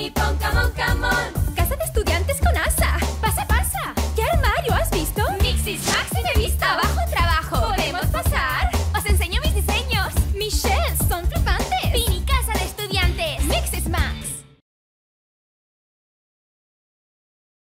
Nippon, come on,